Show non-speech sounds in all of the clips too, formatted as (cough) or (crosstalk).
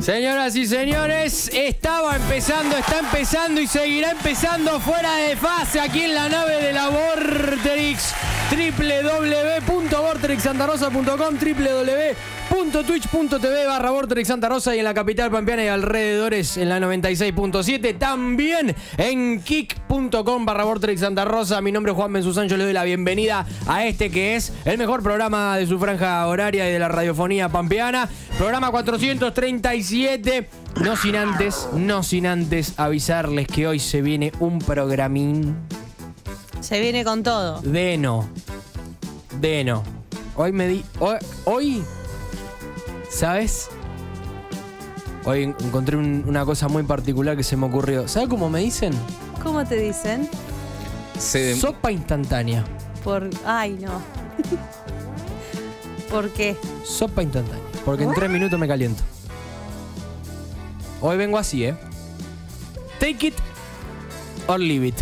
Señoras y señores, estaba empezando, está empezando y seguirá empezando fuera de fase aquí en la nave de la Vorterix. www.vorterixsantarosa.com www.twitch.tv barra Vorterix Santa Rosa y en la capital pampeana y alrededores en la 96.7 también en kick.com barra Vorterix Santa Rosa mi nombre es Juan Benzuzán yo le doy la bienvenida a este que es el mejor programa de su franja horaria y de la radiofonía pampeana programa 437 no sin antes, no sin antes avisarles que hoy se viene un programín Se viene con todo. Deno. Deno. Hoy me di. Hoy. hoy, ¿Sabes? Hoy encontré un- una cosa muy particular que se me ocurrió. ¿Sabes cómo me dicen? ¿Cómo te dicen? Se- Sopa instantánea. Por. Ay, no. (laughs) ¿Por qué? Sopa instantánea. Porque en tres minutos me caliento. Hoy vengo así, ¿eh? Take it or leave it.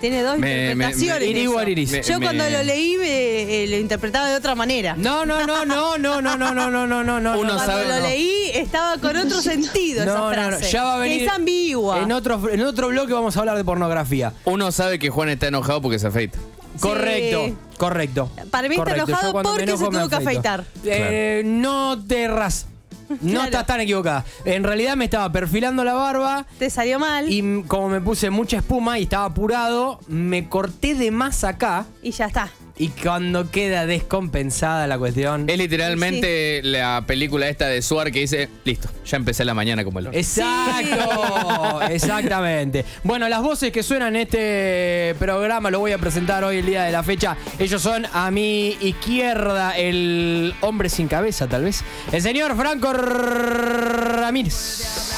Tiene dos Me- me- interpretaciones. It is eso. Me- Yo cuando lo leí me- eh, lo interpretaba de otra manera. No, no, no, no, no, no, no, no, no, no, no, no. Uno no, cuando sabe- lo no. leí estaba con otro sentido No, esa no, no, frase. ya va a venir. Que es ambigua. En otro, en otro bloque vamos a hablar de pornografía. Uno sabe que Juan está enojado porque se afeita. Correcto, correcto. Para mí está correcto. enojado me porque se enojo me tuvo que afeitar. Eh, No te ras. No Claro. estás tan equivocada. En realidad me estaba perfilando la barba Te salió mal y y, como me puse mucha espuma y estaba apurado, me corté de más acá ya está. Y cuando queda descompensada la cuestión. Es literalmente la película esta de Suar que dice, listo, ya empecé la mañana como el orto". Exacto, exactamente. Bueno, las voces que suenan en este programa lo voy a presentar hoy el día de la fecha. Ellos son a mi izquierda el hombre sin cabeza, tal vez. El señor Franco Ramírez.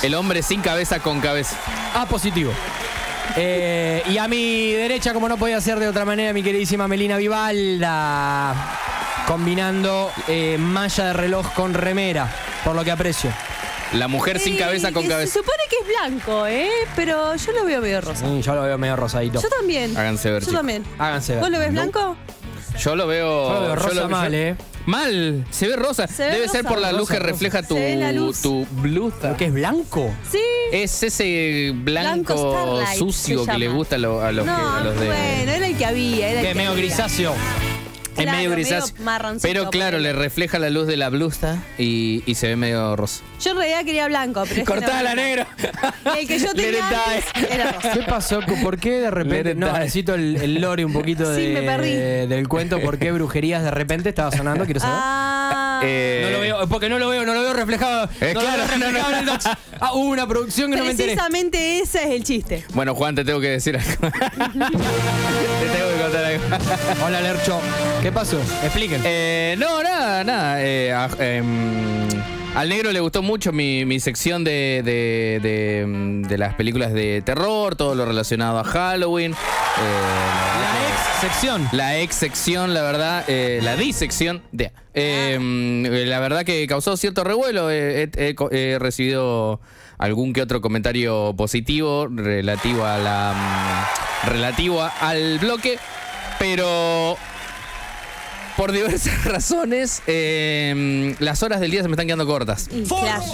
El hombre sin cabeza con cabeza. A positivo. Eh, y a mi derecha, como no podía ser de otra manera, mi queridísima Melina Vivalda. Combinando eh, malla de reloj con remera, por lo que aprecio. La mujer sin cabeza con cabeza. Se supone que es blanco, ¿eh? Pero yo lo veo medio rosa. Mm, yo lo veo medio rosadito. Yo también. Háganse ver, Yo chicos. también. Háganse ver. ¿Vos lo ves No. blanco? Yo lo veo. Yo lo veo yo rosa mal, ¿eh? Mal, se ve rosa. Se ve Debe ser por la luz Rosa, que rosa. refleja tu, Se ve la luz. tu blusa. ¿Lo que es blanco? Sí. Es ese blanco, Blanco Starlight sucio se que le gusta a, lo- a los, que- no, a los de. bueno, era el que había. Era el Que que medio había. grisáceo. Es claro, medio medio grisáceo. Pero claro, le refleja la luz de la blusa y, y se ve medio rosa. Yo en realidad quería blanco, pero este Cortala, negro. El que yo (laughs) tenía die. era rosa. ¿Qué pasó? ¿Por qué de repente? No, necesito el, el lore un poquito Sí, de, me perdí. del cuento. ¿Por qué brujerías de repente estaba sonando? Quiero saber. Ah, Eh, No lo veo, porque no lo veo, no lo veo reflejado. Eh, no lo claro, veo no, no. reflejado el docs. Ah, hubo una producción que no me enteré. precisamente ese es el chiste. Bueno, Juan, te tengo que decir algo. (laughs) te tengo que contar algo. Hola, Lercho. ¿Qué pasó? Expliquen. Eh, no, nada, nada. Eh, a- em, al negro le gustó mucho mi, mi sección de, de, de, de las películas de terror, todo lo relacionado a Halloween. Eh, la ex sección. la ex sección, la verdad, eh, la disección de. eh, mm, la verdad que causó cierto revuelo. eh, he, recibido algún que otro comentario positivo relativo a la mm, relativo al bloque, pero por diversas (laughs) razones eh, mm, las horas del día se me están quedando cortas. Y Flash.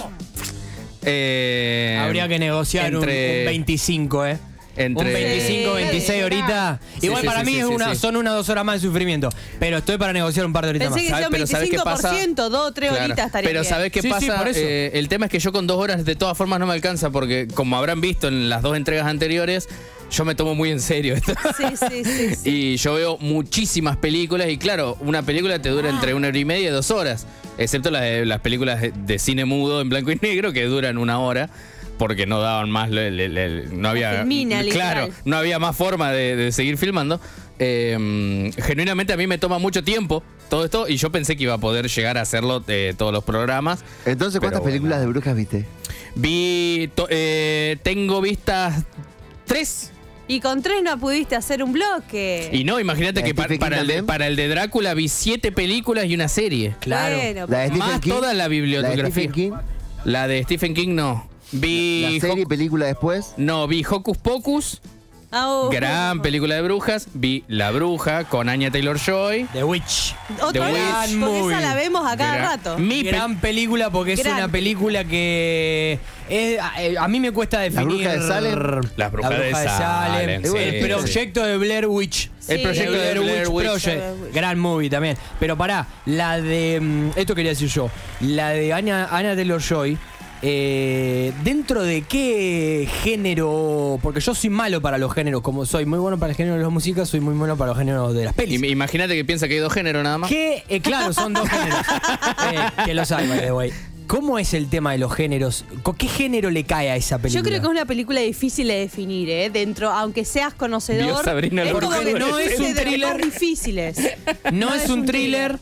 Eh, Habría que negociar un- entre- un, 25, ¿eh? Entre- Un 25, Sí, 26 sí, ahorita. Sí, Igual sí, para sí, mí sí, es sí, una, sí. son unas dos horas más de sufrimiento. Pero estoy para negociar un par de horitas Pensé más. que ¿Sabes? Pero ¿sabes qué pasa? 25%, dos o tres Claro, horitas estaría Pero bien. ¿sabes qué Sí, sí, pasa? por eso. Eh, el tema es que yo con dos horas de todas formas no me alcanza porque como habrán visto en las dos entregas anteriores, yo me tomo muy en serio esto. Sí, sí, sí. (laughs) sí. Y yo veo muchísimas películas y claro, una película te dura entre una hora y media y dos horas, excepto las, de- las películas de, de cine mudo en blanco y negro que duran una hora. Porque no daban más, le- le- le- no había. claro, literal. no había más forma de, de seguir filmando. Eh, genuinamente a mí me toma mucho tiempo todo esto y yo pensé que iba a poder llegar a hacerlo de todos los programas. Entonces, ¿cuántas películas de brujas viste? Vi, to- eh, tengo vistas tres. Y con tres no pudiste hacer un bloque. Y no, imagínate ¿La que de para, el de, para el de Drácula vi siete películas y una serie. Claro. Bueno, ¿La de Stephen Más King? toda la ¿La de bibliografía. Stephen King? La de Stephen King no. Vi ¿La serie y película después? no, vi Hocus Pocus oh. Gran película de brujas. Vi La Bruja con Anya Taylor-Joy. The Witch. Otra The porque Movie. esa la vemos a cada Gran- rato. Mi pe- Gran película porque es Gran una película que es- a, a mí me cuesta definir. Bruja de Salem? La Bruja de Salem, sí, el sí. proyecto de Blair Witch. Sí. El proyecto de Blair Witch. Project. Witch. Gran movie también. Pero pará, la de. mm, Esto quería decir yo. La de Anna, Anna Taylor Joy. ¿Dentro de qué género? Porque yo soy malo para los géneros. Como soy muy bueno para el género de las músicas, soy muy bueno para los géneros de las pelis. Im- Imagínate que piensa que hay dos géneros nada más. Que, eh, claro, son dos géneros. (laughs) Eh, que los hay, by the way. ¿Cómo es el tema de los géneros? ¿Con qué género le cae a esa película? Yo creo que es una película difícil de definir, ¿eh? Dentro, aunque seas conocedor. Vio Sabrina es como que no es un thriller. difíciles. No, es, un thriller.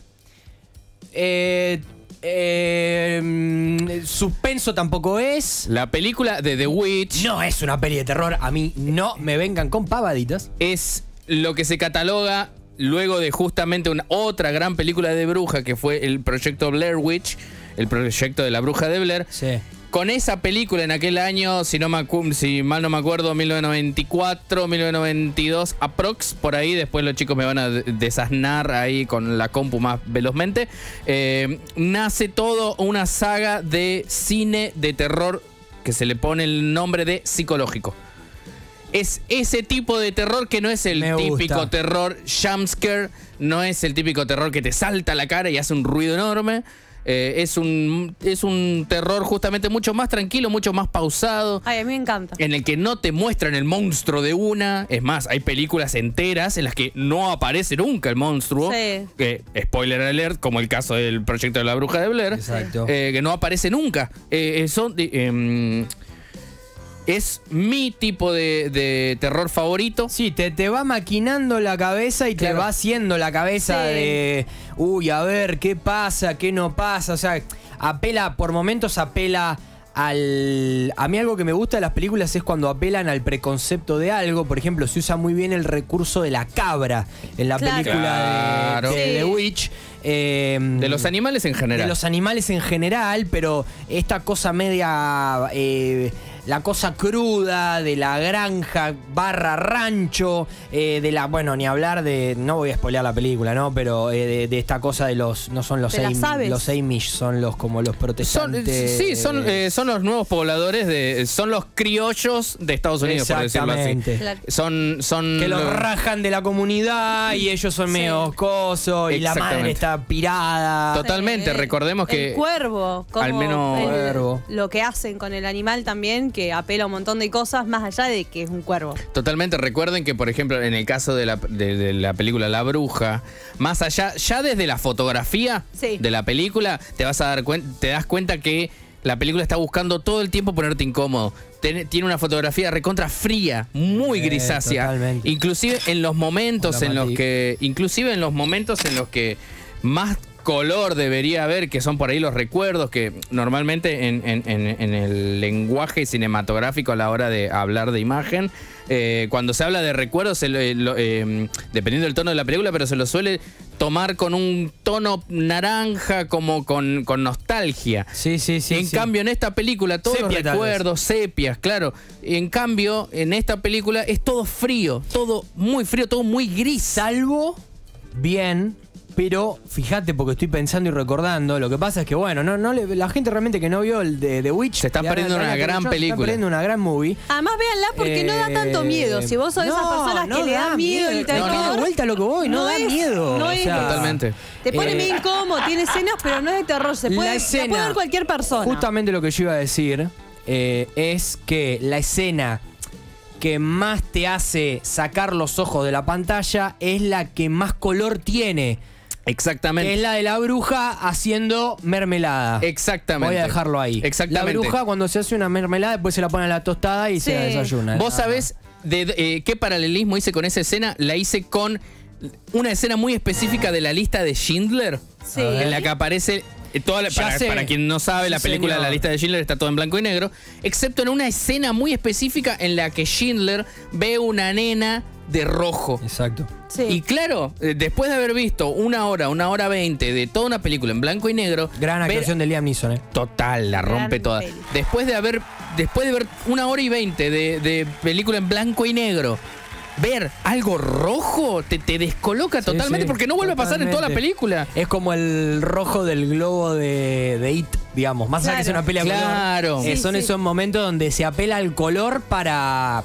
Eh, eh, mm, suspenso tampoco es. La película de The Witch No es una peli de terror. A mí no me vengan con pavaditas. es lo que se cataloga luego de justamente una otra gran película de bruja que fue el proyecto Blair Witch, el proyecto de la bruja de Blair. Sí. Con esa película en aquel año, si, no me si mal no me acuerdo, 1994, 1992, aprox, por ahí, después los chicos me van a de- desasnar ahí con la compu más velozmente, eh, nace todo una saga de cine de terror que se le pone el nombre de psicológico. Es ese tipo de terror que no es el Me gusta. típico terror jumpscare, no es el típico terror que te salta a la cara y hace un ruido enorme. Eh, es, un, es un terror justamente mucho más tranquilo, mucho más pausado, Ay, a mí me encanta. en el que no te muestran el monstruo de una. Es más, hay películas enteras en las que no aparece nunca el monstruo. Sí. Que, spoiler alert, como el caso del proyecto de la bruja de Blair. Exacto. eh, que no aparece nunca. Eh, eh, son, eh, em, es mi tipo de, de terror favorito. Sí, te, te va maquinando la cabeza y te va haciendo la cabeza Sí. de, uy, a ver, ¿qué pasa? ¿Qué no pasa? O sea, apela, por momentos apela al... A mí algo que me gusta de las películas es cuando apelan al preconcepto de algo. Por ejemplo, se usa muy bien el recurso de la cabra en la Claro. película Claro. de, de Sí. The Witch. Eh, De los animales en general. de los animales en general, pero esta cosa media. eh, la cosa cruda de la granja barra rancho, eh, de la. Bueno, ni hablar de. No voy a spoilear la película, ¿no? Pero eh, de, de esta cosa de los. No son los Amish, los Amish, son los como los Son, protestantes. sí, son, eh, son los nuevos pobladores de. Son los criollos de Estados Unidos, por decirlo así. Son. son Que los rajan de la comunidad y ellos son Sí. medio cosos y la madre está pirada. Totalmente, Eh, recordemos que. El cuervo, como al menos- el- Cuervo. lo que hacen con el animal también, que apela a un montón de cosas, más allá de que es un cuervo. Totalmente, recuerden que, por ejemplo, en el caso de la, de- de la película La Bruja, más allá, ya desde la fotografía Sí. de la película, te vas a dar cuenta, te das cuenta que la película está buscando todo el tiempo ponerte incómodo. Ten- Tiene una fotografía recontra fría, muy Eh, grisácea. totalmente. Inclusive en los momentos Hola, en los que. Inclusive en los momentos en los que más color debería haber, que son por ahí los recuerdos, que normalmente en, en- en- en el lenguaje cinematográfico a la hora de hablar de imagen, eh, cuando se habla de recuerdos, se lo- eh, lo- eh, dependiendo del tono de la película, pero se lo suele tomar con un tono naranja, como con, con nostalgia. Sí, sí, sí. en sí. cambio, en esta película, todos Sepia, los recuerdos, sepias, claro. En cambio, en esta película es todo frío, todo muy frío, todo muy gris. Salvo bien, pero fíjate porque estoy pensando y recordando. Lo que pasa es que, bueno, no, no le- la gente realmente que no vio el de The Witch. Se están de perdiendo una gran Taylor-Joy, Se película. están perdiendo una gran movie. Además, véanla porque no da tanto Eh, miedo. Si vos sos de esas personas no que le da miedo el No, terror. no, de vuelta a lo que voy, no, da es- miedo. no o es- sea, Totalmente. Te pone eh, medio incómodo, tiene escenas, pero no es de terror. Se puede, la escena, puede ver cualquier persona. Justamente lo que yo iba a decir eh, es que la escena que más te hace sacar los ojos de la pantalla es la que más color tiene. Exactamente. Es la de la bruja haciendo mermelada. Exactamente. Voy a dejarlo ahí. Exactamente. La bruja cuando se hace una mermelada después se la pone a la tostada y se la desayuna. Vos sabés de, de- eh, qué paralelismo hice con esa escena. La hice con una escena muy específica de la lista de Schindler. Sí. En la que aparece. Eh, Toda la- para, para quien no sabe, Sí, la película de señor. la lista de Schindler está todo en blanco y negro, excepto en una escena muy específica en la que Schindler ve una nena de rojo. Exacto. Sí. Y claro, eh, después de haber visto una hora, una hora veinte de toda una película en blanco y negro, Gran ver- actuación de Liam Neeson, ¿eh? total, la Gran rompe toda. peli. Después de haber, después de ver una hora y veinte de, de película en blanco y negro, ver algo rojo te, te descoloca Sí, totalmente sí, porque no vuelve a pasar en toda la película. Es como el rojo del globo de, de It, digamos. Más allá que sea Claro. una pelea color, Claro. eh, Sí, son sí. esos momentos donde se apela al color para,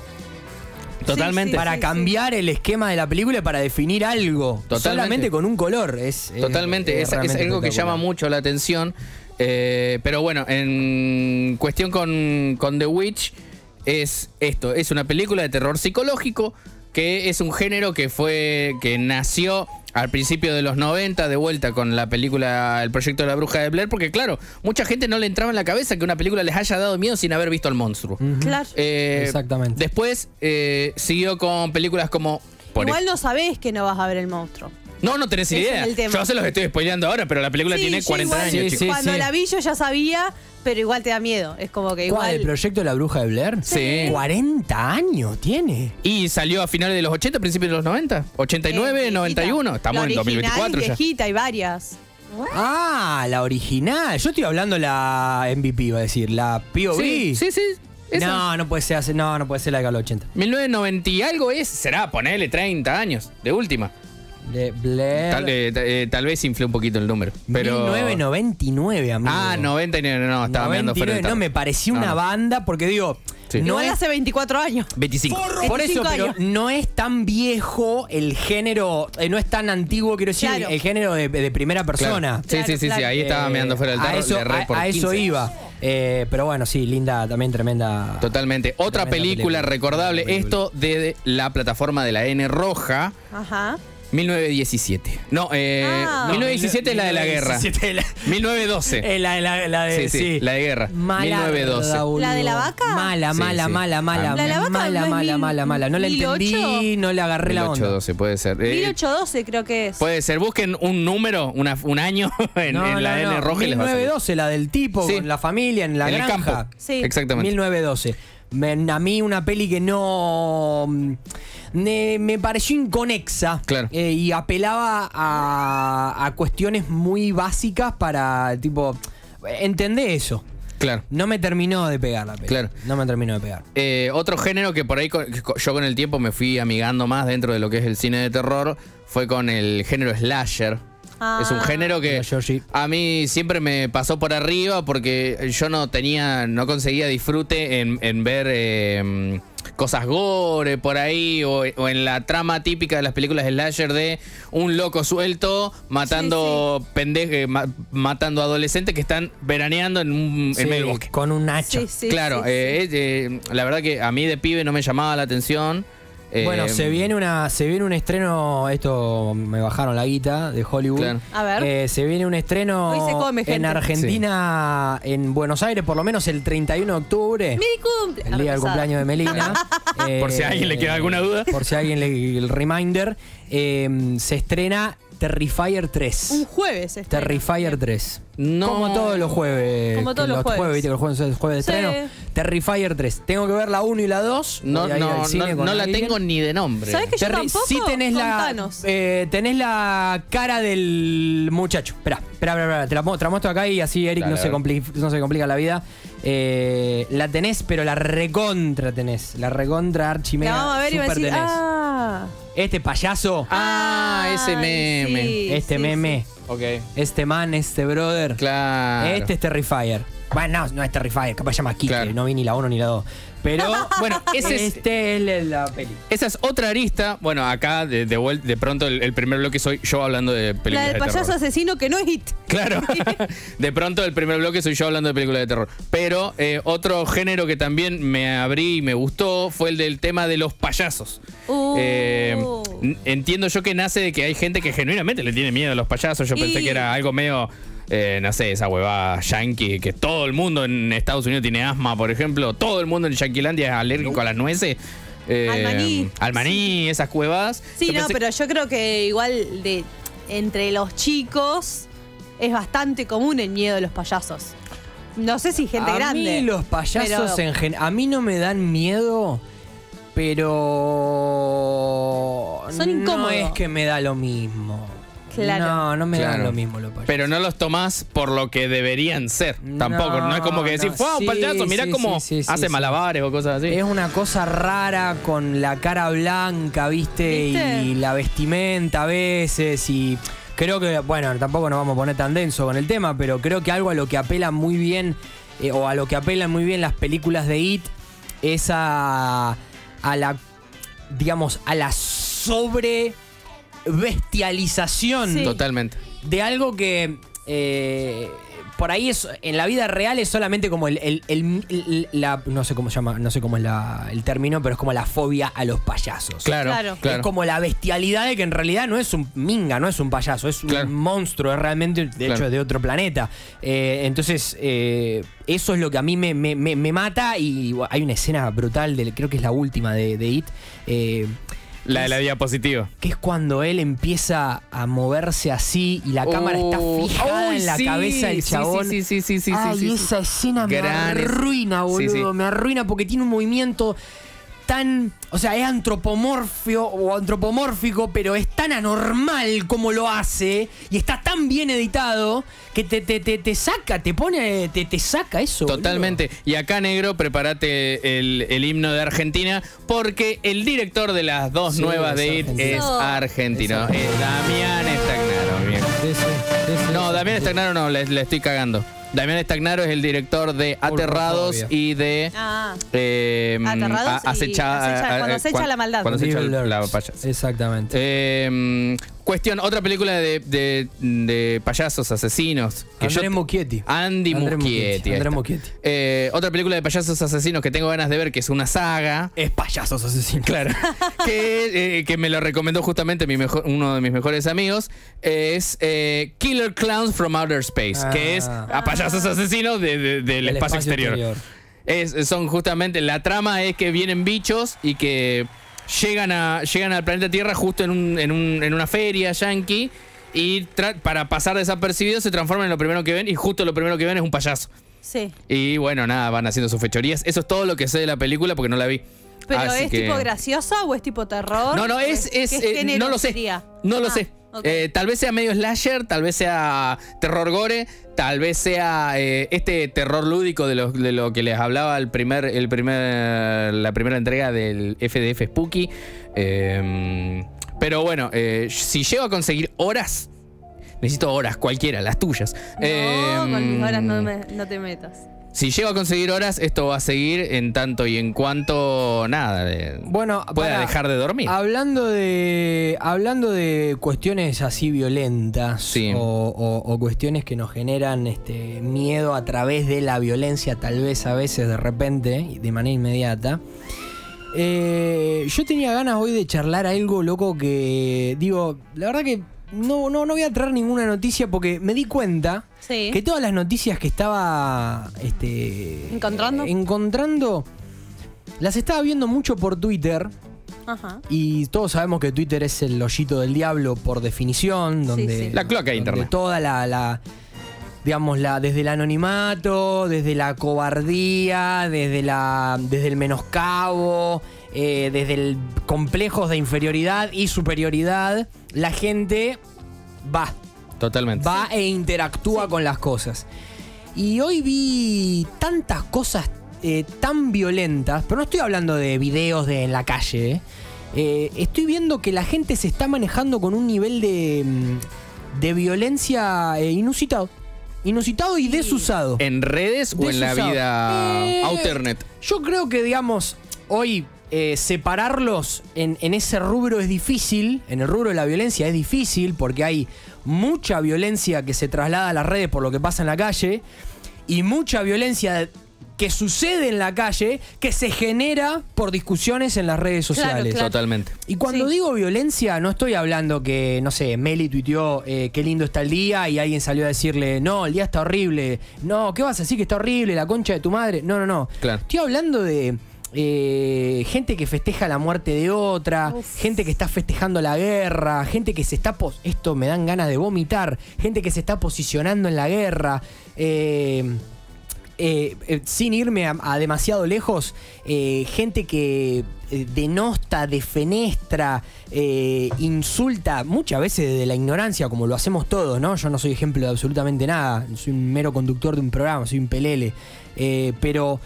Totalmente. Sí, para sí, cambiar el esquema de la película y para definir algo. Totalmente. Solamente con un color. Es, es- Totalmente, es, es algo que llama mucho la atención. eh, pero bueno, en cuestión con, con The Witch, es esto: es una película de terror psicológico que es un género que fue. que nació al principio de los 90, de vuelta con la película El proyecto de la bruja de Blair, porque claro, mucha gente no le entraba en la cabeza que una película les haya dado miedo sin haber visto al monstruo. Claro. Eh, Exactamente. Después eh, siguió con películas como. por Igual no sabés que no vas a ver el monstruo. No, no tenés Ese idea. Yo se los estoy spoileando ahora, pero la película Sí, tiene yo 40 igual- años, Sí, Cuando sí. la vi yo ya sabía, pero igual te da miedo. Es como que ¿Cuál? igual. ¿El proyecto de la bruja de Blair? Sí. 40 años tiene. Y salió a finales de los 80, principios de los 90. 89, Eh, 91. viejita. Estamos La en original 2024 es ya. viejita, hay varias. Ah, la original. Yo estoy hablando la MVP, iba a decir. La POV. Sí, sí, sí. esa. No, no puede ser, hace- no, no puede ser la de los 80. 1990 y algo es, será, ponele 30 años, de última. De Blair. Tal, eh, eh, tal vez inflé un poquito el número. Pero... 1999, amigo. Ah, 99, no, estaba mirando fuera 99, del no, me pareció No, una no. banda porque digo, Sí. no igual es hace 24 años. 25. por eso, 25 pero años. no es tan viejo el género, eh, no es tan antiguo, quiero decir, Claro. el género de, de primera persona. Claro. Sí, sí, sí, sí, Claro, ahí estaba Eh, mirando fuera del tarro. a eso, le erré a- por a eso 15. iba. Eh, pero bueno, sí, linda, también tremenda. Totalmente. Otra Tremenda película película. recordable, película. esto de la plataforma de la N roja, Ajá. 1917. No, eh, Ah. 1917 es la de la guerra. 1917 es la- 1912. (laughs) Eh, la, la- la de, Sí, sí, la de guerra. Mala 1912. boludo. ¿La de la vaca? Mala, Sí, mala, sí. mala, mala, Ah. ¿La de la vaca mala, no mala, mil- mala, mala. No la entendí, 1008? no le agarré la onda. 1812 puede ser. Eh, 1812 creo que es. puede ser. Busquen un número, una- un año (laughs) en, No, en la no, N no. roja y les va a salir. 1912, la del tipo, Sí. con la familia, en la En el granja. campo. Sí. Exactamente. 1912. Me- a mí una peli que no... mm, Me, me pareció inconexa Claro. eh, y apelaba a, a cuestiones muy básicas para, tipo, entendé eso. Claro. No me terminó de pegar la peli. Claro. No me terminó de pegar. Eh, otro género que por ahí yo con el tiempo me fui amigando más dentro de lo que es el cine de terror fue con el género slasher. Ah. Es un género que a mí siempre me pasó por arriba porque yo no tenía, no conseguía disfrute en, en ver eh, cosas gore por ahí o, o en la trama típica de las películas slasher de un loco suelto matando pendeje- ma- matando adolescentes que están veraneando en, un, Sí, en medio bosque. con un hacha. Sí, sí, claro, sí, eh, eh, la verdad que a mí de pibe no me llamaba la atención. Eh, Bueno, se viene una, se viene un estreno, esto me bajaron la guita de Hollywood. Claro. A ver. Eh, se viene un estreno Hoy se come, en. Argentina, en Buenos Aires, por lo menos el 31 de octubre. ¡Mi cumple! El día del cumpleaños de Melina. Eh, (laughs) Por si a alguien le queda alguna duda. Por si a alguien le el reminder. eh, se estrena Terrifier 3. Un jueves. este. Terrifier 3. No. Como todos los jueves. Como todos que los jueves. viste que los jueves es jueves de Sí. estreno. Terrifier 3. Tengo que ver la 1 y la 2. No, no, no, no la tengo ni de nombre. ¿Sabes que yo tampoco? Sí tenés la, eh, tenés la cara del muchacho. Espera, espera, espera, espera. Te la, te la muestro acá y así Eric Dale, no, se ver. compli- no se complica la vida. Eh, la tenés, pero la recontra tenés. La recontra archimega. La vamos a ver y va a super decir. tenés. Ah. Este payaso, Ah, ese Ay, meme. sí, este sí, meme, Ok. este man, este brother. Claro. Este es Terrifier. Bueno, no, no es Terrifier, capaz se llama Kike, Claro. no vi ni la 1 ni la 2. Pero, (laughs) Bueno, ese es- este es el- la peli. Esa es otra arista. Bueno, acá de, de, vuel- de pronto el, el primer bloque soy yo hablando de La películas del de payaso terror. asesino que no es hit. Claro. (laughs) de pronto el primer bloque soy yo hablando de películas de terror. Pero eh, otro género que también me abrí y me gustó fue el del tema de los payasos. Uh. Eh, n- entiendo yo que nace de que hay gente que genuinamente le tiene miedo a los payasos. Yo pensé Y- que era algo medio, eh, no sé, esa huevada yankee, que todo el mundo en Estados Unidos tiene asma, por ejemplo. Todo el mundo en Yanquilandia es alérgico a las nueces. Eh, Al maní. Al maní, esas cuevas. Sí, Yo no, pensé- pero yo creo que igual de entre los chicos es bastante común el miedo de los payasos. No sé si gente a grande. mí los payasos pero- en general, a mí no me dan miedo pero. Son No incómodos. es que me da lo mismo. Claro. No, no me da Claro. lo mismo los payasos. Pero no los tomás por lo que deberían ser. Tampoco. No, es como que decir, no, fue un sí, payaso, mirá sí, cómo sí, sí, hace sí. malabares o cosas así. Es una cosa rara con la cara blanca, ¿viste? ¿Viste? Y la vestimenta a veces. Y creo que, bueno, tampoco nos vamos a poner tan denso con el tema, pero creo que algo a lo que apelan muy bien, eh, o a lo que apelan muy bien las películas de It, es a, a la, digamos, a la sobre bestialización Sí. Totalmente. de algo que eh, por ahí es en la vida real es solamente como el, el- el- el- la no sé cómo se llama no sé cómo es la- el término pero es como la fobia a los payasos Claro, Claro. claro. es como la bestialidad de que en realidad no es un minga, no es un payaso, es un Claro. monstruo, es realmente, de Claro. hecho, es de otro planeta. Eh, entonces, eh, eso es lo que a mí me, me- me- me mata y hay una escena brutal, de, creo que es la última de, de It, eh, La de la diapositiva. que es cuando él empieza a moverse así y la cámara está Oh, fijada en la sí, cabeza del chabón. Sí, sí, sí, sí, sí, Ay, esa escena Gran me arruina, boludo. Me arruina porque tiene un movimiento tan. O sea, es antropomorfio o antropomórfico, pero es tan anormal como lo hace y está tan bien editado que te, te, te, te saca, te pone. Te, te saca eso. boludo. Totalmente. Y acá, negro, prepárate el, el himno de Argentina, porque el director de las dos Sí, nuevas de IT argentino. es No. argentino. Es Es Damián Estagnaro, viejo. Sí, sí, sí, sí, No, sí. Damián Estagnaro no, le, le estoy cagando. Damián Estagnaro es el director de Aterrados y de. Ah. eh, Aterrados y acecha- acecha- a- a- cuando acecha cuan- la maldad. Cuando acecha Evil la Lurks. payasa. Exactamente. Eh, cuestión, otra película de, de- de payasos asesinos. Que yo- Muschietti. Andy Muschietti. ahí Andrés está. Muschietti. Eh, otra película de payasos asesinos que tengo ganas de ver, que es una saga. Es payasos asesinos. Claro. (laughs) que, eh, que me lo recomendó justamente mi mejor, uno de mis mejores amigos. Es eh, Killer Clowns from Outer Space. Ah. Que es a payasos asesinos de- de- del El espacio, espacio exterior. exterior. Es, son justamente. La trama es que vienen bichos y que llegan, a, llegan al planeta Tierra justo en, un- en, un- en una feria yankee. Y para pasar desapercibidos se transforman en lo primero que ven. Y justo lo primero que ven es un payaso. Sí. Y bueno, nada, van haciendo sus fechorías. Eso es todo lo que sé de la película porque no la vi. ¿Pero Así es que- tipo graciosa o es tipo terror? No, no, ¿O es. es qué eh, no lo sé. sería? No lo Ah, sé. Eh, tal vez sea medio slasher, tal vez sea terror gore, tal vez sea eh, este terror lúdico de lo, de lo que les hablaba el primer, el primer, la primera entrega del FDF Spooky. Eh, pero bueno, eh, si llego a conseguir horas, necesito horas, cualquiera, las tuyas. No, con mis horas no, me- no te metas. Si llego a conseguir horas, esto va a seguir en tanto y en cuanto nada de, Bueno, pueda dejar de dormir. Hablando de, hablando de cuestiones así violentas Sí. o, o- o cuestiones que nos generan este, miedo a través de la violencia, tal vez a veces de repente, de manera inmediata. eh, yo tenía ganas hoy de charlar algo loco que, digo, la verdad que no, no, no voy a traer ninguna noticia porque me di cuenta Sí. que todas las noticias que estaba este, ¿Encontrando? encontrando las estaba viendo mucho por Twitter. Ajá. Y todos sabemos que Twitter es el hoyito del diablo por definición, donde... sí. La cloaca de internet. Toda la, la- digamos, la, desde el anonimato, desde la cobardía, desde, la, desde el menoscabo, eh, desde el complejos de inferioridad y superioridad, la gente va, Totalmente. va e interactúa con las cosas. Y hoy vi tantas cosas eh, tan violentas, pero no estoy hablando de videos de en la calle. eh. Estoy viendo que la gente se está manejando con un nivel de, mm, de violencia eh, inusitado. Inusitado y desusado. ¿En redes o en la vida Eh, alternet? Yo creo que, digamos, hoy eh, separarlos en, en ese rubro es difícil, en el rubro de la violencia es difícil porque hay mucha violencia que se traslada a las redes por lo que pasa en la calle y mucha violencia que sucede en la calle que se genera por discusiones en las redes Claro, sociales. claro. Totalmente. Y cuando Sí. digo violencia, no estoy hablando que, no sé, Meli tuiteó eh, qué lindo está el día y alguien salió a decirle, no, el día está horrible. No, ¿qué vas a decir que está horrible? La concha de tu madre. No, no, no. Claro. Estoy hablando de eh, gente que festeja la muerte de otra, Uf. gente que está festejando la guerra, gente que se está... Esto me dan ganas de vomitar. Gente que se está posicionando en la guerra. Eh, eh, eh, sin irme a, a demasiado lejos, eh, gente que denosta, defenestra, insulta, muchas veces de la ignorancia, como lo hacemos todos, ¿no? Yo no soy ejemplo de absolutamente nada, soy un mero conductor de un programa, soy un pelele. Pero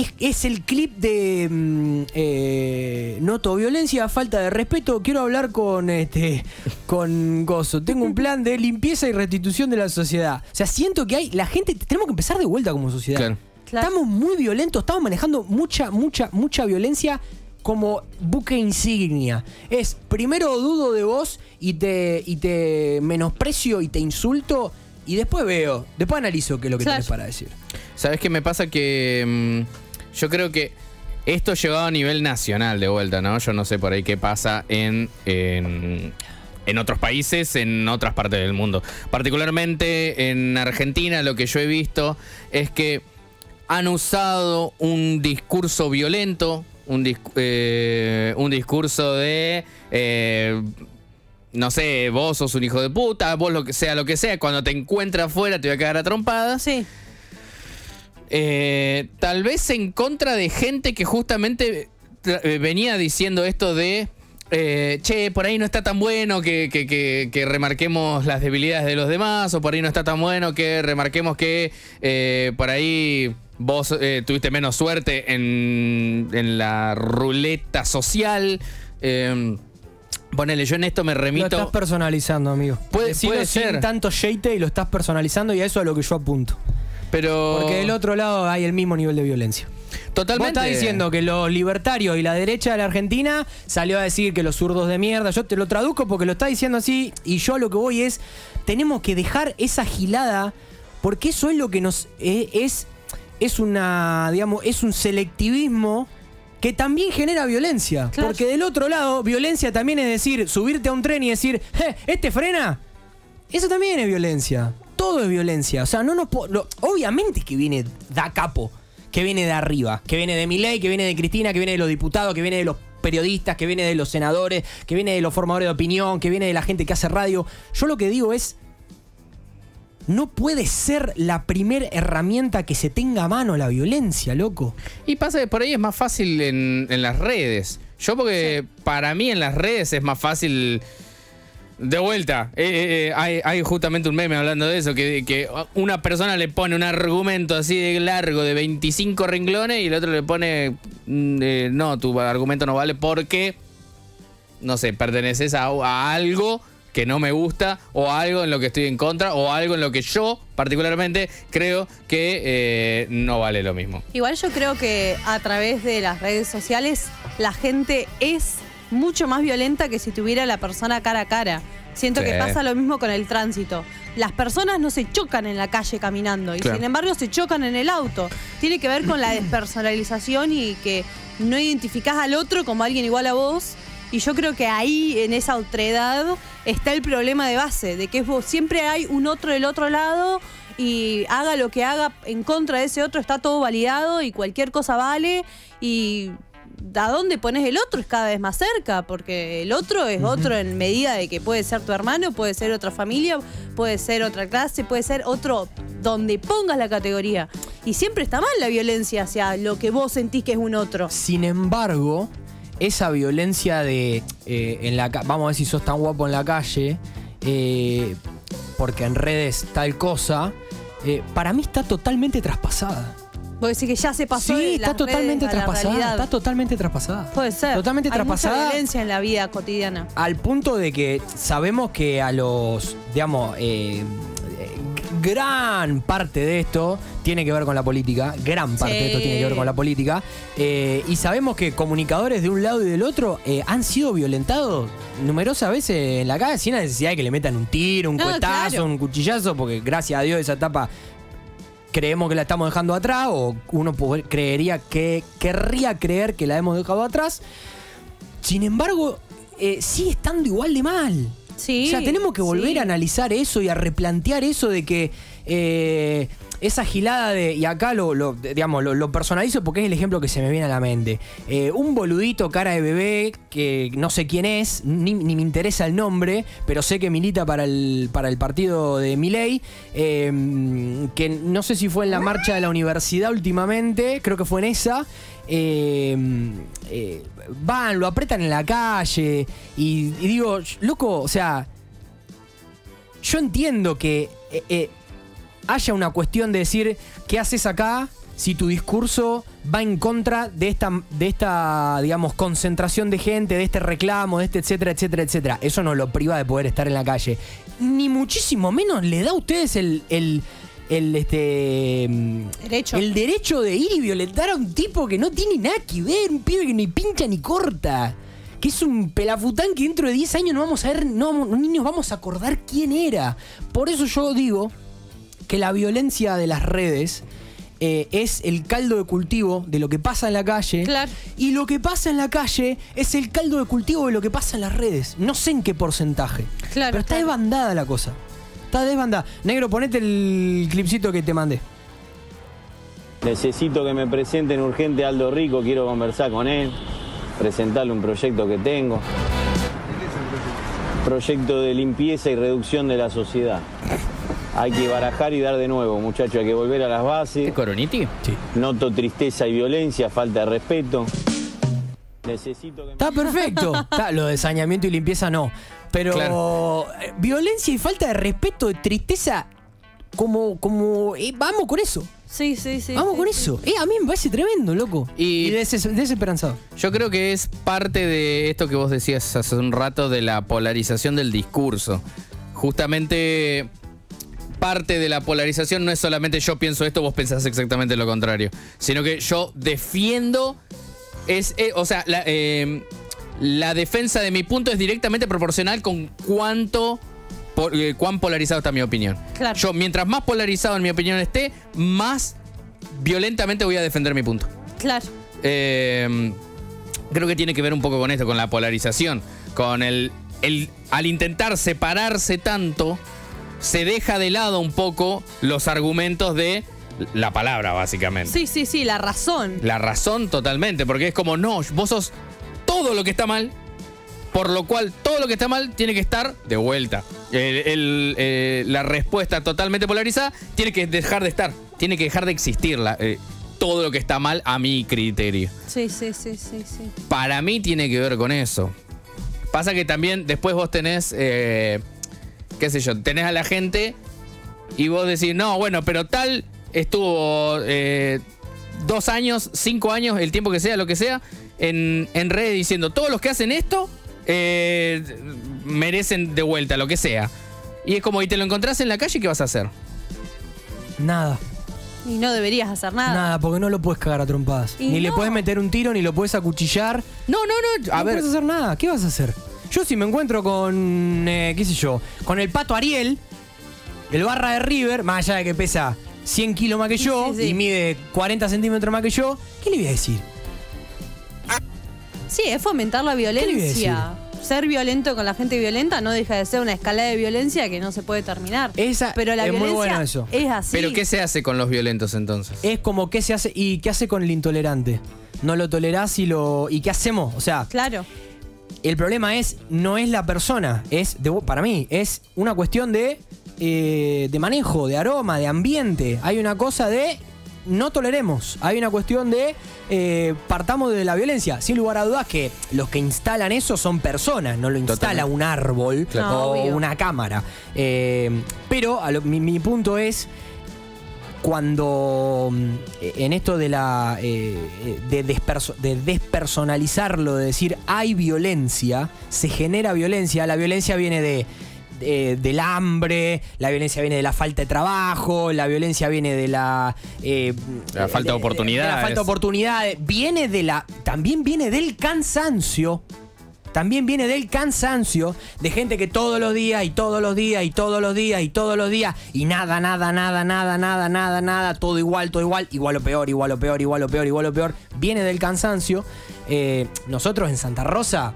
es, es el clip de mm, eh, noto violencia, falta de respeto. Quiero hablar con este con Gozo. Tengo un plan de limpieza y restitución de la sociedad. O sea, siento que hay la gente tenemos que empezar de vuelta como sociedad. Claro. Claro. Estamos muy violentos, estamos manejando mucha mucha mucha violencia como buque insignia. Es primero dudo de vos y te y te menosprecio y te insulto y después veo, después analizo qué es lo que Claro. tenés para decir. ¿Sabes qué me pasa? Que mm, yo creo que esto llegado a nivel nacional de vuelta, ¿no? Yo no sé por ahí qué pasa en, en, otros países, en otras partes del mundo. Particularmente en Argentina, lo que yo he visto es que han usado un discurso violento, un, dis- eh, un discurso de... eh, no sé, vos sos un hijo de puta, vos lo que sea, lo que sea, cuando te encuentras afuera te voy a cagar a. Sí. Eh, tal vez en contra de gente que justamente eh, venía diciendo esto de. eh, che, por ahí no está tan bueno que, que- que- que remarquemos las debilidades de los demás, o por ahí no está tan bueno que remarquemos que eh, por ahí vos eh, tuviste menos suerte en, en la ruleta social. Eh, ponele, yo en esto me Lo remito. estás personalizando, amigo. Puede- puede ser. tanto shade y lo estás personalizando y a eso es a lo que yo apunto. Pero. Porque del otro lado hay el mismo nivel de violencia. Totalmente. Vos estás diciendo que los libertarios y la derecha de la Argentina salió a decir que los zurdos de mierda. Yo te lo traduzco porque lo está diciendo así y yo a lo que voy es, tenemos que dejar esa gilada porque eso es lo que nos eh, es es una, digamos, es un selectivismo que también genera violencia. Claro. Porque del otro lado, violencia también es decir, subirte a un tren y decir, "Eh, ¿este frena? Eso también es violencia. Todo es violencia. O sea, no nos lo- obviamente que viene da capo, que viene de arriba, que viene de Milei, que viene de Cristina, que viene de los diputados, que viene de los periodistas, que viene de los senadores, que viene de los formadores de opinión, que viene de la gente que hace radio. Yo lo que digo es no puede ser la primera herramienta que se tenga a mano la violencia, loco. Y pasa que por ahí es más fácil en, en las redes. Yo porque para mí en las redes es más fácil... De vuelta, eh, eh, eh, hay, justamente un meme hablando de eso, que, una persona le pone un argumento así de largo de 25 renglones y el otro le pone, mm, no, tu argumento no vale porque, no sé, perteneces a, algo que no me gusta o algo en lo que estoy en contra o algo en lo que yo particularmente creo que no vale lo mismo. Igual yo creo que a través de las redes sociales la gente es mucho más violenta que si tuviera la persona cara a cara. Siento Sí. que pasa lo mismo con el tránsito. Las personas no se chocan en la calle caminando y Claro. sin embargo se chocan en el auto. Tiene que ver con la (clears throat) despersonalización y que no identificás al otro como alguien igual a vos. Y yo creo que ahí, en esa otredad, está el problema de base, de que vos, siempre hay un otro del otro lado y haga lo que haga en contra de ese otro, está todo validado y cualquier cosa vale. Y a dónde pones el otro es cada vez más cerca, porque el otro es otro en medida de que puede ser tu hermano, puede ser otra familia, puede ser otra clase, puede ser otro donde pongas la categoría. Y siempre está mal la violencia hacia lo que vos sentís que es un otro. Sin embargo, esa violencia de eh, en la vamos a ver si sos tan guapo en la calle, eh, porque en redes tal cosa, eh, para mí está totalmente traspasada. Vos decís que ya se pasó sí, de está las totalmente redes a la traspasada. realidad. Está totalmente traspasada. Puede ser. Totalmente Hay mucha traspasada. violencia en la vida cotidiana. Al punto de que sabemos que a los, digamos, eh, eh, gran parte de esto tiene que ver con la política, gran parte Sí. de esto tiene que ver con la política, eh, y sabemos que comunicadores de un lado y del otro eh, han sido violentados numerosas veces en la calle sin la necesidad de que le metan un tiro, un No, cuetazo, claro. un cuchillazo, porque gracias a Dios esa etapa creemos que la estamos dejando atrás, o uno creería que querría creer que la hemos dejado atrás. Sin embargo, eh, sigue estando igual de mal. Sí, O sea, tenemos que volver sí. a analizar eso y a replantear eso de que eh, esa gilada de. Y acá lo, digamos, lo, personalizo porque es el ejemplo que se me viene a la mente. Eh, un boludito cara de bebé que no sé quién es, ni, ni me interesa el nombre, pero sé que milita para el, para el partido de Milei. eh, que no sé si fue en la marcha de la universidad últimamente, creo que fue en esa. eh, eh, van, lo apretan en la calle. Y, digo, loco, o sea. Yo entiendo que eh, haya una cuestión de decir qué haces acá si tu discurso va en contra de esta, de esta, digamos, concentración de gente, de este reclamo, de este etcétera, etcétera, etcétera. Eso no lo priva de poder estar en la calle. Ni muchísimo menos le da a ustedes el, el, el, este, Derecho. el derecho de ir y violentar a un tipo que no tiene nada que ver, un pibe que ni pincha ni corta. Que es un pelafután que dentro de 10 años no vamos a ver, no, ni nos vamos a acordar quién era. Por eso yo digo que la violencia de las redes eh, es el caldo de cultivo de lo que pasa en la calle. Claro. Y lo que pasa en la calle es el caldo de cultivo de lo que pasa en las redes. No sé en qué porcentaje. Claro, Pero está claro. desbandada la cosa. Está desbandada. Negro, ponete el clipcito que te mandé. Necesito que me presenten urgente a Aldo Rico, quiero conversar con él, presentarle un proyecto que tengo. Proyecto de limpieza y reducción de la sociedad. Hay que barajar y dar de nuevo, muchachos, hay que volver a las ¿Qué bases. coroniti? Sí. Noto tristeza y violencia, falta de respeto. Necesito que. Está perfecto. (laughs) Está, lo de saneamiento y limpieza no. Pero Claro. eh, violencia y falta de respeto, de tristeza, como, como eh, vamos con eso. Sí, sí, sí. vamos sí, con sí. eso. Eh, a mí me parece tremendo, loco. Y- des- desesperanzado. Yo creo que es parte de esto que vos decías hace un rato de la polarización del discurso. Justamente parte de la polarización no es solamente yo pienso esto, vos pensás exactamente lo contrario, sino que yo defiendo es, eh, o sea, la, eh, la defensa de mi punto es directamente proporcional con cuánto eh, cuán polarizado está mi opinión. Claro. Yo mientras más polarizado en mi opinión esté, más violentamente voy a defender mi punto. Claro. Eh, creo que tiene que ver un poco con esto, con la polarización, con el, el al intentar separarse tanto, se deja de lado un poco los argumentos de la palabra, básicamente. Sí, sí, sí, la razón. La razón totalmente, porque es como, no, vos sos todo lo que está mal, por lo cual todo lo que está mal tiene que estar de vuelta. El- el, eh, la respuesta totalmente polarizada tiene que dejar de estar, tiene que dejar de existir la- eh, todo lo que está mal a mi criterio. Sí, sí, sí, sí, sí. Para mí tiene que ver con eso. Pasa que también después vos tenés, eh, qué sé yo, tenés a la gente y vos decís, no, bueno, pero tal estuvo eh, dos años, cinco años, el tiempo que sea, lo que sea, en, en redes diciendo, todos los que hacen esto eh, merecen de vuelta, lo que sea. Y es como, y te lo encontrás en la calle, ¿qué vas a hacer? Nada. Y no deberías hacer nada. Nada, porque no lo puedes cagar a trompadas. Y Ni le puedes meter un tiro, ni lo puedes acuchillar. No, no, no. A no ver, puedes hacer nada. ¿Qué vas a hacer? Yo si me encuentro con, eh, qué sé yo, con el pato Ariel, el barra de River, más allá de que pesa 100 kilos más que yo Sí, sí. y mide 40 centímetros más que yo, ¿qué le voy a decir? Sí, es fomentar la le voy a violencia. Ser violento con la gente violenta no deja de ser una escalada de violencia que no se puede terminar. Esa- Pero la es muy violencia bueno eso. es así. pero ¿qué se hace con los violentos entonces? Es como qué se hace y qué hace con el intolerante. No lo tolerás y lo. ¿Y qué hacemos? O sea, Claro. El problema es, no es la persona, es, de- para mí, es una cuestión de, eh, de manejo, de aroma, de ambiente. Hay una cosa de no toleremos. Hay una cuestión de eh, partamos de la violencia. Sin lugar a dudas que los que instalan eso son personas, no lo instala Totalmente. un árbol Claro. o Obvio. una cámara. Eh, pero a lo- mi, mi punto es cuando mm, en esto de la eh, de, desperso- de despersonalizarlo, de decir hay violencia, se genera violencia, la violencia viene de, de- del hambre, la violencia viene de la falta de trabajo, la violencia viene de la eh, La falta de oportunidades. la falta de oportunidades, viene de la también viene del cansancio. También viene del cansancio de gente que todos los días y todos los días y todos los días y todos los días y nada, nada, nada, nada, nada, nada, nada, todo igual, todo igual, igual o peor, igual o peor, igual o peor, igual o peor. Viene del cansancio. Eh, nosotros en Santa Rosa,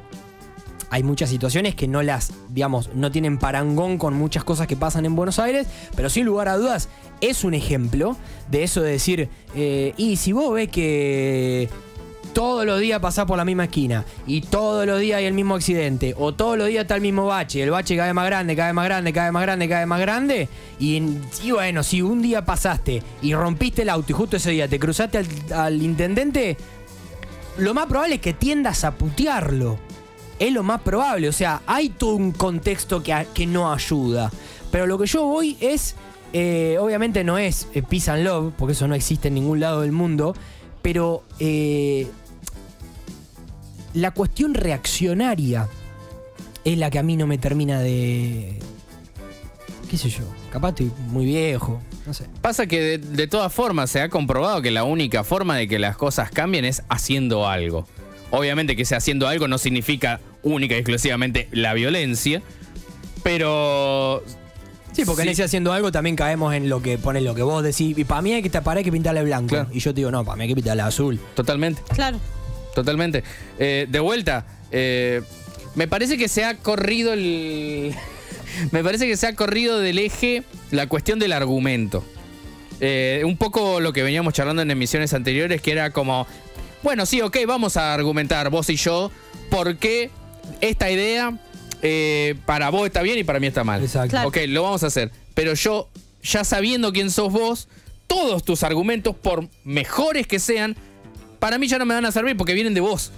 hay muchas situaciones que no las, digamos, no tienen parangón con muchas cosas que pasan en Buenos Aires, pero sin lugar a dudas es un ejemplo de eso de decir, eh, y si vos ves que todos los días pasás por la misma esquina y todos los días hay el mismo accidente o todos los días está el mismo bache, el bache cada vez más grande, cada vez más grande, cada vez más grande, cada vez más grande y, en- y bueno, si un día pasaste y rompiste el auto y justo ese día te cruzaste al, intendente, lo más probable es que tiendas a putearlo. Es lo más probable, o sea, hay todo un contexto que, que no ayuda. Pero lo que yo voy es, eh, obviamente no es eh, and love, porque eso no existe en ningún lado del mundo, pero eh, la cuestión reaccionaria es la que a mí no me termina de... qué sé yo, capaz estoy muy viejo, no sé. Pasa que de, de todas formas se ha comprobado que la única forma de que las cosas cambien es haciendo algo. Obviamente que sea haciendo algo no significa única y exclusivamente la violencia, pero... Sí, porque en ese haciendo algo también caemos en lo que pone lo que vos decís. Y para mí hay que tapar, hay que pintarle blanco. Claro. Y yo te digo, no, para mí hay que pintarle azul. Totalmente, Claro. Totalmente. Eh, de vuelta, eh, me parece que se ha corrido el... (laughs) me parece que se ha corrido del eje la cuestión del argumento. Eh, un poco lo que veníamos charlando en emisiones anteriores, que era como, bueno, sí, ok, vamos a argumentar vos y yo por qué esta idea eh, para vos está bien y para mí está mal. Exacto. Claro. Ok, lo vamos a hacer. Pero yo, ya sabiendo quién sos vos, todos tus argumentos, por mejores que sean, para mí ya no me van a servir porque vienen de vos.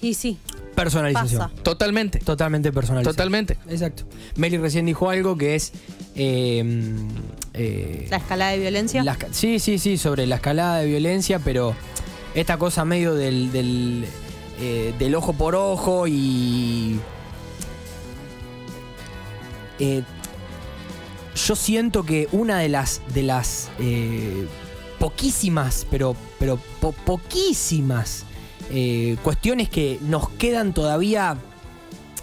Y sí, Personalización. Pasa. Totalmente. Totalmente personalización. Totalmente. Exacto. Meli recién dijo algo que es. eh, eh, la escalada de violencia. la esca- sí, sí, sí, sobre la escalada de violencia, pero esta cosa medio del, del, eh, del ojo por ojo y. eh, yo siento que una de las. de las. eh, poquísimas, pero. pero po- poquísimas eh, cuestiones que nos quedan todavía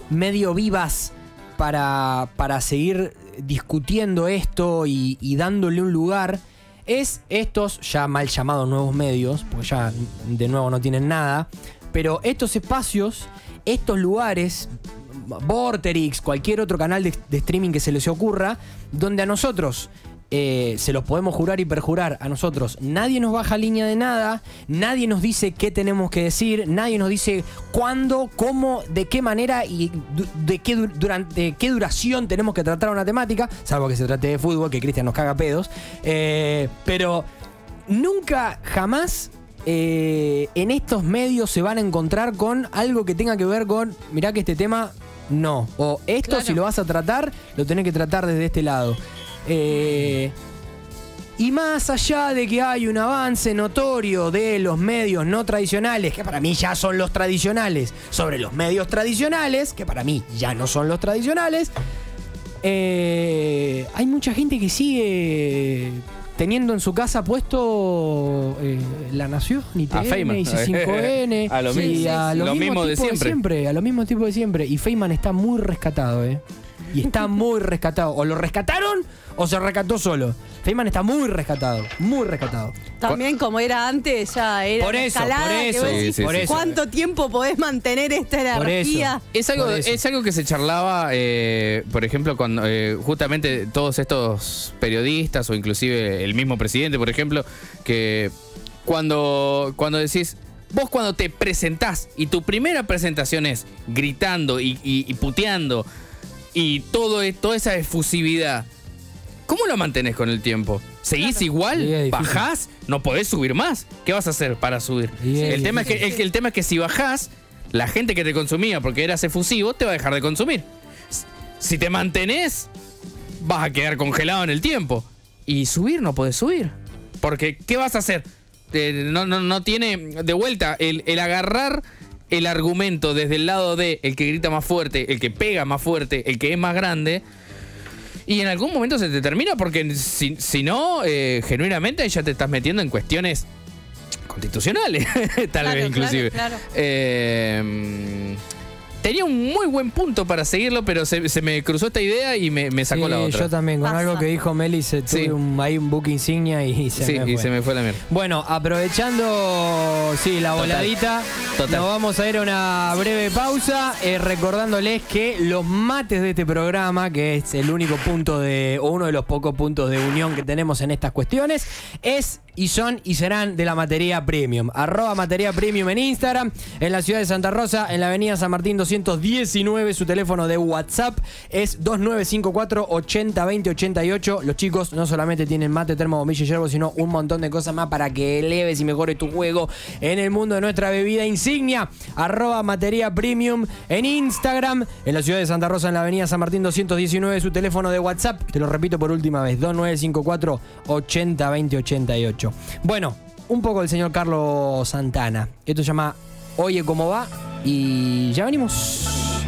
medio vivas para, para seguir discutiendo esto y, dándole un lugar es estos ya mal llamados nuevos medios, porque ya de nuevo no tienen nada, pero estos espacios, estos lugares, Vorterix, cualquier otro canal de streaming que se les ocurra, donde a nosotros eh, se los podemos jurar y perjurar a nosotros. Nadie nos baja línea de nada, nadie nos dice qué tenemos que decir, nadie nos dice cuándo, cómo, de qué manera y de qué, du- durante qué duración tenemos que tratar una temática, salvo que se trate de fútbol, que Cristian nos caga pedos. Eh, pero nunca, jamás eh, en estos medios se van a encontrar con algo que tenga que ver con, mirá que este tema no. O esto Claro. si lo vas a tratar, lo tenés que tratar desde este lado. Eh, y más allá de que hay un avance notorio de los medios no tradicionales, que para mí ya son los tradicionales, sobre los medios tradicionales, que para mí ya no son los tradicionales, eh, hay mucha gente que sigue teniendo en su casa puesto eh, La Nación, ITN, A Feynman. y C5N, (laughs) A lo y mismo. a lo mismo de siempre. A los mismos tipos de siempre. Y Feynman está muy rescatado, ¿eh? Y está muy rescatado. O lo rescataron o se rescató solo. Feynman está muy rescatado. Muy rescatado. También como era antes, ya era Por eso, escalada por eso, vos sí, decís, sí, por sí. eso. ¿Cuánto tiempo podés mantener esta energía? Es algo, es algo que se charlaba, eh, por ejemplo, cuando eh, justamente todos estos periodistas o inclusive el mismo presidente, por ejemplo, que cuando, cuando decís, vos cuando te presentás y tu primera presentación es gritando y, y- y puteando y todo, e- toda esa efusividad, ¿cómo lo mantenés con el tiempo? ¿Seguís igual? Sí. ¿Bajás? ¿No podés subir más? ¿Qué vas a hacer para subir? Sí, el, tema es que, el, tema es que si bajás, la gente que te consumía porque eras efusivo te va a dejar de consumir. Si te mantenés, vas a quedar congelado en el tiempo. Y subir no podés subir. Porque, ¿qué vas a hacer? Eh, no, no, no tiene de vuelta el, el agarrar el argumento desde el lado de el que grita más fuerte, el que pega más fuerte, el que es más grande. Y en algún momento se te termina porque si, si no, eh, genuinamente ya te estás metiendo en cuestiones constitucionales, (laughs) tal Claro, vez inclusive. claro, claro. Eh, tenía un muy buen punto para seguirlo, pero se, se me cruzó esta idea y me, me sacó Sí, la otra. Yo también, con Pasa. algo que dijo Meli, se Sí. un, ahí un book insignia y se sí, me y fue. se me fue la mierda. Bueno, aprovechando sí, la Total. voladita, Total. nos vamos a ir a una breve pausa, eh, recordándoles que los mates de este programa, que es el único punto de, o uno de los pocos puntos de unión que tenemos en estas cuestiones, es y son y serán de la materia premium. Arroba materia premium en Instagram, en la ciudad de Santa Rosa, en la avenida San Martín 219, su teléfono de WhatsApp es 2954 80 20 88. Los chicos no solamente tienen mate, termo, bombilla y yerbo, sino un montón de cosas más para que eleves y mejores tu juego en el mundo de nuestra bebida insignia. Arroba materia premium en Instagram, en la ciudad de Santa Rosa, en la avenida San Martín 219, su teléfono de WhatsApp. Te lo repito por última vez, 2954 80 20 88. Bueno, un poco el señor Carlos Santana. Esto se llama Oye cómo va y ya venimos.